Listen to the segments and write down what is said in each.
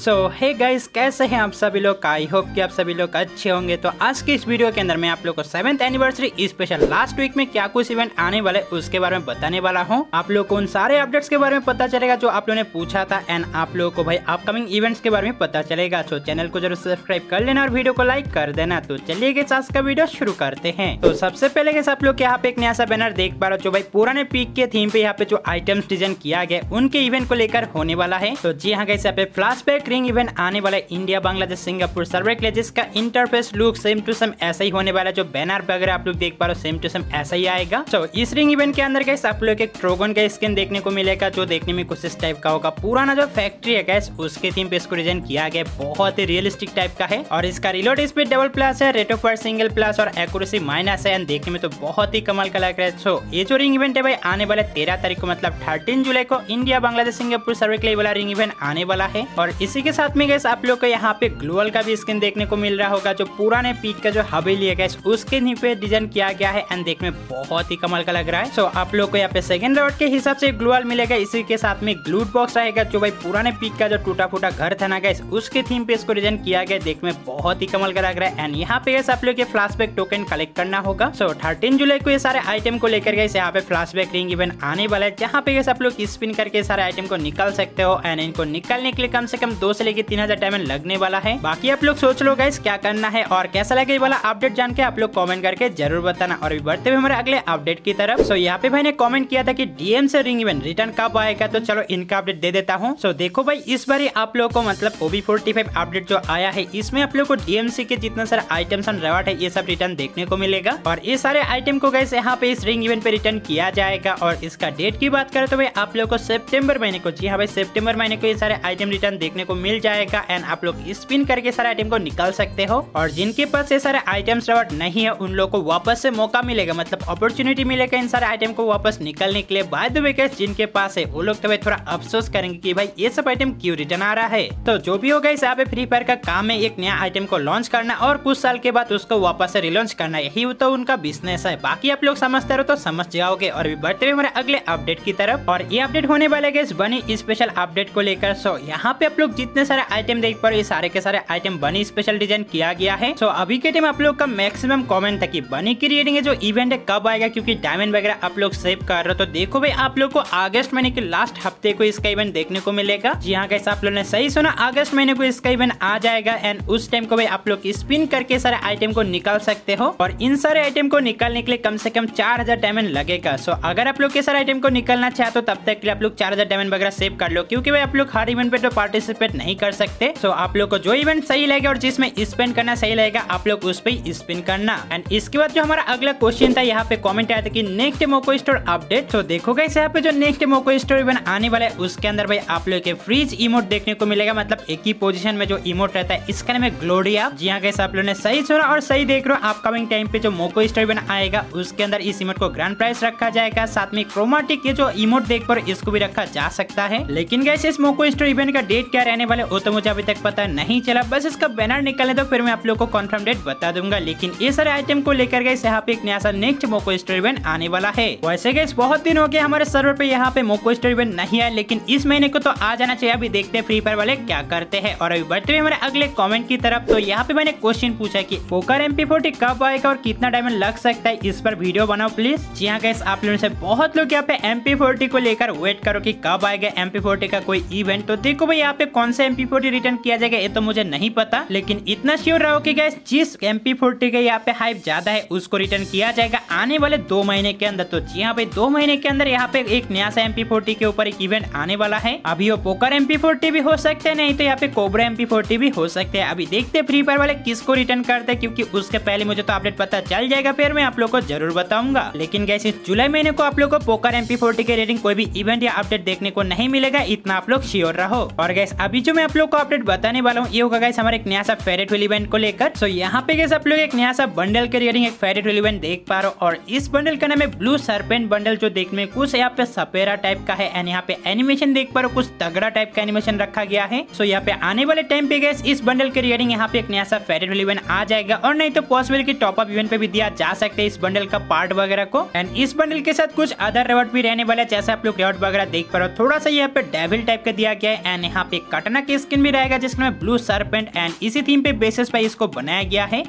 सो hey guys कैसे हैं आप सभी लोग? आई होप कि आप सभी लोग अच्छे होंगे। तो आज की इस वीडियो के अंदर मैं आप लोग को seventh anniversary special last week में क्या कुछ इवेंट आने वाले उसके बारे में बताने वाला हूँ। आप लोग को उन सारे अपडेट्स के बारे में पता चलेगा जो आप लोगों ने पूछा था। एंड आप लोगों को भाई अपकमिंग इवेंट्स के बारे में पता चलेगा। तो चैनल को ज़रूर सब्सक्राइब कर लेना और वीडियो को लाइक कर देना। तो चलिए आज का वीडियो शुरू करते हैं। तो सबसे पहले के आप लोग यहाँ पे एक नया सा बैनर देख पा रहे हो, जो भाई पुराने पीक के थीम पे यहाँ पे जो आइटम्स डिज़ाइन किया गया उनके इवेंट को लेकर होने वाला है। तो जी हाँ यहाँ पे फ्लैश बैक रिंग इवेंट आने वाला है इंडिया बांग्लादेश सिंगापुर सर्वर के लिए जिसका interface look same to same ऐसा ही होने वाला जो बैनर अगर आप लोग देख पा रहे हो सेम टू सेम ऐसा ही आएगा। तो इस रिंग इवेंट के अंदर गैस आप लोग एक ट्रोगन का स्किन देखने को मिलेगा, जो देखने में कुछ इस टाइप का होगा। पुराना जो फैक्ट्री है गैस उसके थीम पे इसको डिज़ाइन किया गया बहुत ही रियलिस्टिक टाइप का है। और इसका रिलोड स्पीड डबल प्लस है rate of fire single plus और एक्यूरेसी माइनस है। देखने में तो बहुत ही कमाल का लग रहा है। सो ये जो रिंग इवेंट है भाई, आने वाले तेरह तारीख को मतलब थर्टीन जुलाई को इंडिया बांग्लादेश सिंगापुर सर्वे के लिए वाला रिंग इवेंट आने वाला है। और इसी के साथ में गैस आप लोग को यहाँ पे ग्लोअल का भी स्किन देखने को मिल रहा होगा, जो पुराने पीक का जो हवेली है गैस उसके नी पे डिज़ाइन किया गया है एंड देखने बहुत ही कमाल का लग रहा है। सो आप लोग को यहाँ पे सेकंड राउंड के हिसाब से ग्लोअल मिलेगा, इसी के साथ में ग्लूट बॉक्स रहेगा जो भाई पुराने पीक का जो टूटा फूटा घर था ना गैस उसके थीम पे इसको डिज़ाइन किया गया, देखने में बहुत ही कमल का लग रहा है। एंड यहाँ पे गैस आप लोग फ्लैशबैक टोकन कलेक्ट करना होगा। सो थर्टीन जुलाई को ये सारे आइटम को लेकर गए यहाँ पे फ्लैशबैक रिंग इवेंट आने वाला है, जहाँ पे गैस आप लोग स्पिन करके सारे आइटम को निकाल सकते हो। एंड इनको निकालने के लिए कम से कम दो से लेकर तीन हज़ार डायमंड लगने वाला है। बाकी आप लोग सोच लो गाइस क्या करना है और कैसा लगे वाला अपडेट जान के आप लोग कमेंट करके ज़रूर बताना। और अभी बढ़ते हुए हमारे अगले अपडेट की तरफ़। सो यहाँ पे भाई ने कमेंट किया था कि डीएम से रिंग इवेंट रिटर्न कब आएगा तो चलो इनका अपडेट दे देता हूँ। सो देखो भाई, इस बार आप लोग को मतलब ओबी फोर्टी अपडेट जो आया है, इसमें आप लोग को डीएमसी के जितना सारे आइटम्स एंड रिवार्ड है, ये सब रिटर्न देखने को मिलेगा। और ये सारे आइटम को गैस यहाँ पे इस रिंग इवेंट पे रिटर्न किया जाएगा। और इसका डेट की बात करें तो भाई, आप लोग को सेप्टेम्बर महीने को जी हाँ भाई सेप्टेम्बर महीने को ये सारे आइटम रिटर्न देखने को मिल जाएगा एंड आप लोग स्पिन करके सारे आइटम को निकाल सकते हो। और जिनके पास ये सारे आइटम्स रिवार्ड नहीं है, उन लोग को वापस से मौका मिलेगा। मतलब अपॉर्चुनिटी मिलेगा इन सारे आइटम को वापस निकलने के लिए। बाय द वे जिनके पास है, वो लोग तो थोड़ा अफसोस करेंगे कि भाई ये सब आइटम क्यों रिटर्न आ रहा है? तो जो भी होगा इस फ्री फायर का काम है, एक नया आइटम को लॉन्च करना और कुछ साल के बाद उसको वापस से रिलॉन्च करना। यही तो उनका बिज़नेस है। बाकी आप लोग समझते रहो तो समझ जाओगे। और अभी बढ़ते हुए हमारे अगले अपडेट की तरफ़। और ये अपडेट होने वाले गैस बनी स्पेशल अपडेट को लेकर। सो यहाँ पे आप लोग जितने सारे आइटम देख पा रहे सारे के सारे आइटम बनी स्पेशल डिज़ाइन किया गया है। सो अभी के टाइम आप लोग का मैक्सिमम कॉमेंट था कि बनी की रेटिंग है जो इवेंट है कब आएगा, क्योंकि डायमंड वगैरह आप लोग सेव कर रहे हो तो देखो भाई, आप लोग को अगस्त महीने के लास्ट हफ़्ते को इसका इवेंट देखने को मिलेगा। जी हाँ कैसे आप लोग ने सही सुना, अगस्त महीने को इसका इवेंट आ जाएगा एंड उस टाइम को भाई, आप लोग स्पिन करके सारे आइटम को निकाल सकते हो। और इन सारे आइटम को निकालने के लिए कम से कम चार हज़ार डायमंड लगेगा। सो अगर आप लोग के सारे आइटम को निकालना चाहे तो तब तक के लिए आप लोग चार हज़ार डायमंड वगैरह सेव कर लो, क्योंकि भाई, आप लोग हर इवेंट पे तो पार्टिसिपेट नहीं कर सकते। सो आप लोग को जो इवेंट सही लगेगा और जिसमें स्पेंड करना सही लगेगा, आप लोग उस पर स्पिन करना। एंड इसके बाद जो हमारा अगला क्वेश्चन था, यहाँ पे कॉमेंट आया था कि नेक्स्ट मोको स्टोर अपडेट तो देखो गई यहाँ पे जो नेक्स्ट मोको स्टोर इवेंट आने वाला है, उसके अंदर भाई आप लोग के फ्रीज इमोट देखने को मिलेगा। मतलब एक ही पोजीशन में जो इमोट रहता है, इसका नाम है ग्लोडिया जी हाँ कैसे आप लोग ने सही सुना और सही देख रहे हो। अपकमिंग टाइम पे जो मोको स्टोर इवेंट आएगा, उसके अंदर इस इमोट को ग्रैंड प्राइस रखा जाएगा। साथ में क्रोमाटिक ये जो इमोट देख पर इसको भी रखा जा सकता है। लेकिन गैस इस मोको स्टोर इवेंट का डेट क्या रहने वाले वो तो मुझे अभी तक पता नहीं चला। बस इसका बैनर निकलने तो फिर मैं आप लोग को कन्फर्म डेट बता दूँगा। लेकिन ये सारे आइटम को लेकर गए यहाँ पे एक नया सा नेक्स्ट मोको स्टोर इवेंट आने वाला है। वैसे गए बहुत दिन हो गए हमारे सर्वर पे यहाँ पे मोको स्टोर इवेंट नहीं आया, लेकिन इस महीने को तो आ जाना चाहिए। अभी देखते हैं फ्री फायर वाले क्या करते हैं। और अभी बढ़ते हुए हमारे अगले कॉमेंट की तरफ़ तो यहाँ पे मैंने क्वेश्चन पूछा की पोकर एम कब आएगा और कितना डायमंड लग सकता है? इस पर वीडियो बनाओ प्लीज़ जी हाँ गैस आप लोगों से बहुत लोग यहाँ पे एम को लेकर वेट करो की कब आएगा एम का कोई इवेंट तो देखो भाई, यहाँ पे कौन सा एम पी रिटर्न किया जाएगा, ये तो मुझे नहीं पता। लेकिन इतना श्योर रहो की गैस जिस एमपी फोर्टी का यहाँ पे हाइप ज़्यादा है, उसको रिटर्न किया जाएगा आने वाले दो महीने के अंदर। तो जी हाँ भाई, दो महीने के अंदर यहाँ पे एक नया सा एम पी फोर्टी के ऊपर एक इवेंट आने वाला है। अभी वो पोकर एम पी फोर्टी भी हो सकते हैं, नहीं तो यहाँ पे कोबरा एमपी फोर्टी भी हो सकते हैं। अभी देखते फ्री फायर वाले किसको रिटर्न करते हैं, क्योंकि उसके पहले मुझे तो अपडेट पता चल जाएगा फिर मैं आप लोग को ज़रूर बताऊँगा। लेकिन गैस इस जुलाई महीने को आप लोग को पोकर एमपी फोर्टी के रेटिंग कोई भी इवेंट या अपडेट देखने को नहीं मिलेगा, इतना आप लोग श्योर रहो। और गैस अभी जो मैं आप लोग को अपडेट बताने वाला हूँ। ये होगा गैस हमारे एक नया सा फेरेट इवेंट को लेकर। सो यहाँ पे गैस आप लोग एक नया सा बंडल के रिगार्डिंग एक फेरेट इवेंट देख पा रहे हो। और इस बंडल का नाम है ब्लू सरपेंट बंडल जो देखने में कुछ यहाँ पे सपेरा टाइप का है। एंड यहाँ पे एनिमेशन देख पा रहे हो, कुछ तगड़ा टाइप का एनिमेशन रखा गया है। सो यहाँ पे आने वाले टाइम पे गैस इस बंडल के रिगार्डिंग यहाँ पे एक नया सा फेरेट इवेंट आ जाएगा। और नहीं तो पॉसिबल की टॉप अप इवेंट पे भी दिया जा सकता है इस बंडल का पार्ट वगैरह को। एंड इस बंडल के साथ कुछ अदर रिवॉर्ड भी रहने वाले जैसे आप लोग रिवॉर्ड वगैरह देख पा रहे हो। थोड़ा सा यहाँ पे डेविल टाइप का दिया गया है। एंड यहाँ पे कटन कटना की स्किन भी रहेगा जिसमें ब्लू सरपेंट एंड इसी थीम पे बेसिस पे इसको बनाया गया है।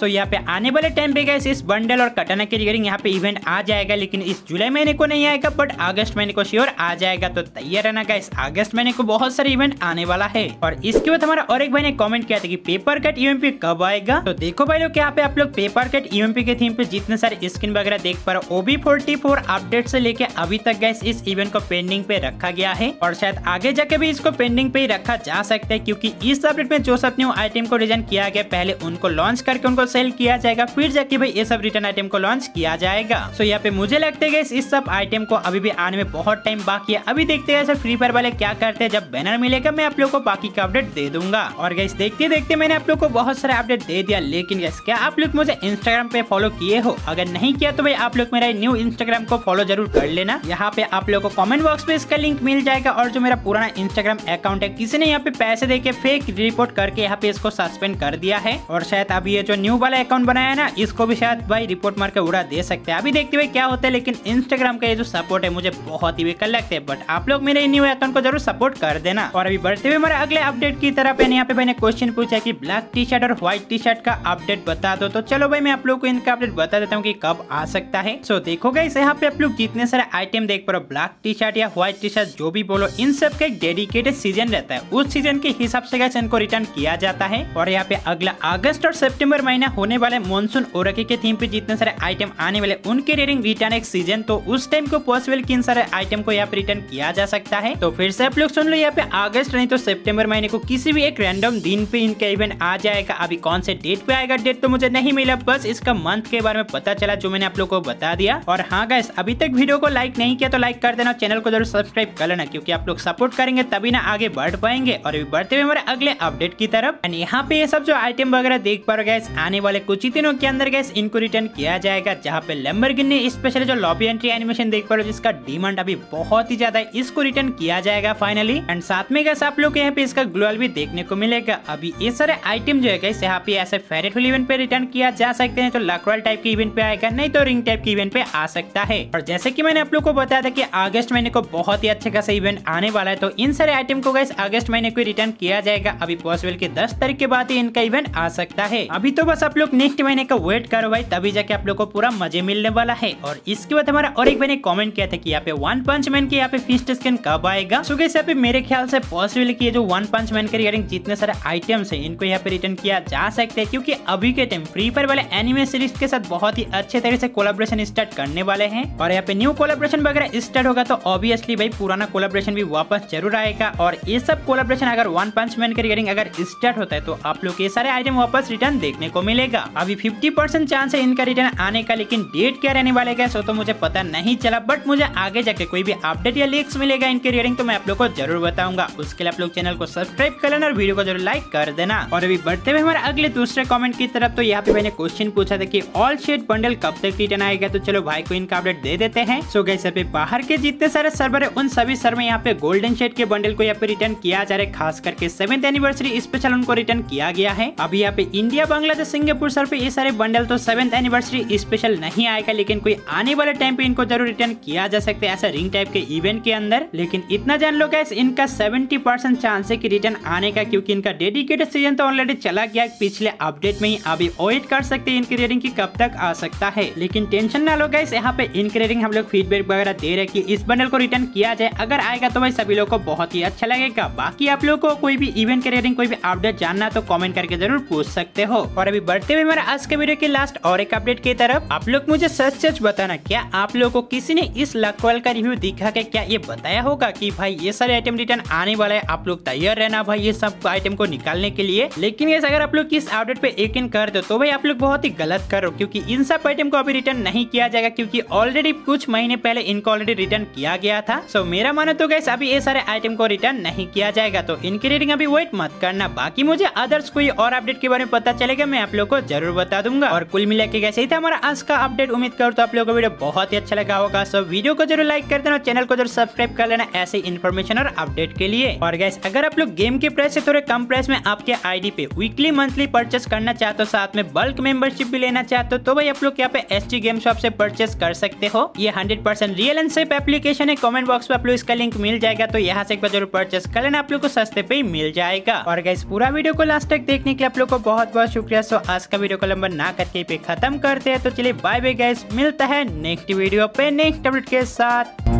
सो यहाँ पे आने वाले टाइम पे गए इस बंडल और कटाना के रिगार्डिंग यहाँ पे इवेंट आ जाएगा, लेकिन इस जुलाई महीने को नहीं आएगा बट अगस्त महीने को श्योर आ जाएगा तो तैयार रहना गैस अगस्त महीने को बहुत सारे इवेंट आने वाला है। और इसके बाद हमारा और एक भाई ने कॉमेंट किया था कि पेपर कट यूएमपी कब आएगा? तो देखो भाई लोग, यहाँ पे आप लोग पेपर कट यूएमपी के थीम पे जितने सारे स्किन वगैरह देख पा रहे ओबी फोर्टी फोर अपडेट से लेके अभी तक गैस इस इवेंट को पेंडिंग पे रखा गया है। और शायद आगे जाके भी इसको पेंडिंग पे रखा जा सकता है, क्योंकि इस अपडेट में जो सब न्यू आइटम को डिज़ाइन किया गया, पहले उनको लॉन्च करके उनको सेल किया जाएगा। फिर जाके भाई ये सब रिटर्न आइटम को लॉन्च किया जाएगा। सो यहाँ पे मुझे लगता है इस सब आइटम को अभी भी आने में बहुत टाइम बाकी है। अभी देखते हैं फ्री फायर वाले क्या करते हैं। जब बैनर मिलेगा, मैं आप लोग को बाकी का अपडेट दे दूँगा। और गैस देखते देखते मैंने आप लोग को बहुत सारे अपडेट दे दिया। लेकिन गैस क्या आप लोग मुझे इंस्टाग्राम पे फॉलो किए हो? अगर नहीं किया तो भाई आप लोग मेरा न्यू इंस्टाग्राम को फॉलो ज़रूर कर लेना। यहाँ पे आप लोग को कॉमेंट बॉक्स पे इसका लिंक मिल जाएगा। और जो मेरा पुराना इंस्टाग्राम अकाउंट है, किसी ने यहाँ पे पैसे दे फेक रिपोर्ट करके यहाँ पे इसको सस्पेंड कर दिया है। और शायद अभी ये जो न्यू वाला अकाउंट बनाया ना, इसको भी शायद भाई रिपोर्ट मार के उड़ा दे सकते हैं। अभी देखते हुए क्या होता है, लेकिन इंस्टाग्राम का ये जो सपोर्ट है, मुझे बहुत ही बेकार लगते हैं। बट आप लोग मेरे न्यू अकाउंट को ज़रूर सपोर्ट कर देना। और अभी बढ़ते हुए हमारे अगले अपडेट की तरफ़ यहाँ पे मैंने क्वेश्चन पूछा की ब्लैक टी शर्ट और व्हाइट टी शर्ट का अपडेट बता दो। तो चलो भाई, मैं आप लोग को इनका अपडेट बता देता हूँ की कब आ सकता है। सो देखो गई यहाँ पे आप लोग जितने सारे आइटम देख पा रहे ब्लैक टी शर्ट या व्हाइट टी शर्ट जो भी बोलो, इन सब का एक डेडिकेटेड सीज़न रहता है। उस सीज़न के हिसाब से इनको रिटर्न किया जाता है। और यहाँ पे अगला अगस्त और सितंबर महीना होने वाले मानसून ओरके के थीम पे जितने सारे आइटम आने वाले, उनके रेटिंग रिटर्न एक सीज़न तो उस टाइम को पॉसिबल किन सारे आइटम को यहाँ पे रिटर्न किया जा सकता है? तो फिर से आप लोग सुन लो यहाँ पे अगस्त नहीं तो सितंबर महीने को किसी भी एक रैंडम दिन पे इनका इवेंट आ जाएगा। अभी कौन से डेट पे आएगा डेट तो मुझे नहीं मिला, बस इसका मंथ के बारे में पता चला जो मैंने आप लोग को बता दिया। और हाँ गैस अभी तक वीडियो को लाइक नहीं किया तो लाइक कर देना चैनल को ज़रूर सब्सक्राइब कर लेना, क्योंकि आप लोग सपोर्ट करेंगे तभी ना आगे बढ़ पाएँगे। और अभी बढ़ते हुए हमारे अगले अपडेट की तरफ़। एंड यहाँ पे ये सब जो आइटम वगैरह देख पा रहे आने वाले कुछ ही दिनों के अंदर गैस इनको रिटर्न किया जाएगा, जहाँ पे लेम्बरगिनी स्पेशली जो लॉबी एंट्री एनिमेशन देख पा रहे जिसका डिमांड अभी बहुत ही ज़्यादा है, इसको रिटर्न किया जाएगा फाइनली एंड साथ में गैस आप लोग यहाँ पे इसका ग्लोअल भी देखने को मिलेगा। अभी ये सारे आइटम जो है गैस यहाँ पे ऐसे फेरेट इवेंट पे रिटर्न किया जा सकते हैं तो लक्रल टाइप के इवेंट पे आएगा, नहीं तो रिंग टाइप के इवेंट पे आ सकता है। और जैसे की मैंने आप लोग को बताया था की अगस्त महीने को बहुत ही अच्छे खासा इवेंट आने वाला है तो इन सारे आइटम को गैस अगस्त महीने को रिटर्न किया जाएगा। अभी पॉसिबल के दस तारीख के बाद ही इनका इवेंट आ सकता है। अभी तो बस आप लोग नेक्स्ट महीने का वेट करो भाई, तभी जाके आप लोग को पूरा मज़े मिलने वाला है। और इसके बाद हमारा और एक भाई ने कमेंट किया था कि यहाँ पे वन पंच मैन के यहाँ पे फिस्ट स्किन कब आएगा? सो गैस यहाँ मेरे ख्याल से पॉसिबल की जो वन पंच मैन के रिगार्डिंग जितने सारे आइटम्स है, इनको यहाँ पे रिटर्न किया जा सकते हैं, क्योंकि अभी के टाइम फ्री फायर वाले एनिमे सीरीज़ के साथ बहुत ही अच्छे तरीके से कोलाब्रेशन स्टार्ट करने वाले हैं। और यहाँ पे न्यू कोलाब्रेशन वगैरह स्टार्ट होगा तो ऑब्वियसली भाई पुराना कोलाब्रेशन भी वापस ज़रूर आएगा। और ये सब कोलाब्रेशन अगर वन पंच मैन के रिगार्डिंग अगर स्टार्ट होता है तो आप लोग ये सारे आइटम वापस रिटर्न देखने को मिलेगा। अभी 50 परसेंट चांस है इनका रिटर्न आने का, लेकिन डेट क्या रहने वाले सो तो मुझे पता नहीं चला बट मुझे आगे जाके कोई भी अपडेट या लिंक्स मिलेगा इनके रिगार्डिंग तो मैं आप लोग को ज़रूर बताऊँगा। उसके लिए आप लोग चैनल को सब्सक्राइब कर लेना और वीडियो को ज़रूर लाइक कर देना। और अभी बढ़ते हुए हमारे अगले दूसरे कॉमेंट की तरफ़ तो यहाँ पे मैंने क्वेश्चन पूछा था की ऑल शेड बंडल कब तक रिटर्न आएगा? तो चलो भाई को इनका अपडेट दे देते हैं। सो गई बाहर के जितने सारे सर्वर है, उन सभी सर्वर यहाँ पे गोल्डन शेड के बंडल को यहाँ पे रिटर्न किया जा रहा है, खास करके सेवेंथ एनिवर्सरी स्पेशल उनको रिटर्न किया गया है। अभी यहाँ पे इंडिया बांग्लादेश सिंगापुर सर पे ये सारे बंडल तो सेवेंथ एनिवर्सरी स्पेशल नहीं आएगा, लेकिन कोई आने वाले टाइम पे इनको ज़रूर रिटर्न किया जा सकता है ऐसा रिंग टाइप के इवेंट के अंदर। लेकिन इतना जान लो गैस इनका 70 परसेंट चांस है कि रिटर्न आने का, क्योंकि इनका डेडिकेटेड सीज़न तो ऑलरेडी चला गया पिछले अपडेट में ही अभी वेट कर सकते हैं इनकी रेटिंग की कब तक आ सकता है। लेकिन टेंशन ना लो गैस यहाँ पे इनकी रेटिंग हम लोग फीडबैक वगैरह दे रहे की इस बंडल को रिटर्न किया जाए। अगर आएगा तो भाई सभी लोग को बहुत ही अच्छा लगेगा। बाकी आप लोग को कोई भी इवेंट के रेटिंग कोई भी अपडेट जानना तो कॉमेंट करके ज़रूर पूछ सकते हो। और अभी बढ़ते हुए मेरा आज के वीडियो के लास्ट और एक अपडेट की तरफ़, आप लोग मुझे सच सच बताना, क्या आप लोग को किसी ने इस लकवल का रिव्यू दिखा के क्या ये बताया होगा कि भाई ये सारे आइटम रिटर्न आने वाला है, आप लोग तैयार रहना भाई ये सब आइटम को निकालने के लिए। लेकिन ये अगर आप लोग इस अपडेट पे एक इन कर दो तो भाई आप लोग बहुत ही गलत करो क्योंकि इन सब आइटम को अभी रिटर्न नहीं किया जाएगा, क्योंकि ऑलरेडी कुछ महीने पहले इनको ऑलरेडी रिटर्न किया गया था। सो मेरा मानो तो गैस अभी ये सारे आइटम को रिटर्न नहीं किया जाएगा तो इनकी रेटिंग अभी वेट मत करना। बाकी मुझे अदर्स कोई और अपडेट के बारे में पता चलेगा, मैं आप लोग को ज़रूर बता दूँगा। और कुल मिला के कैसे ही था हमारा आज का अपडेट। उम्मीद करो तो आप लोगों को वीडियो बहुत ही अच्छा लगा होगा। सो वीडियो को ज़रूर लाइक कर देना चैनल को ज़रूर सब्सक्राइब कर लेना ऐसे इन्फॉर्मेशन और अपडेट के लिए। और गैस, अगर आप लोग गेम के प्राइस से थोड़े कम प्राइस में आपके आईडी पे वीकली मंथली परचेस करना चाहते हो, साथ में बल्क मेंबरशिप भी लेना चाहते हो तो भाई आप लोग यहाँ पे एस टी गेम शॉप से परचेस कर सकते हो। ये hundred percent real and safe application है। कमेंट बॉक्स में आप लोग इसका लिंक मिल जाएगा तो यहाँ से एक बार ज़रूर परचेस कर लेना। आप लोग को सस्ते पे मिल जाएगा। और गैस, पूरा वीडियो को लास्ट तक देखने के लिए आप लोग को बहुत बहुत शुक्रिया। सो आज का वीडियो को लंबा ना करके पे खत्म करते हैं। तो चलिए बाय बाय गैस मिलता है नेक्स्ट वीडियो पे नेक्स्ट अपडेट के साथ।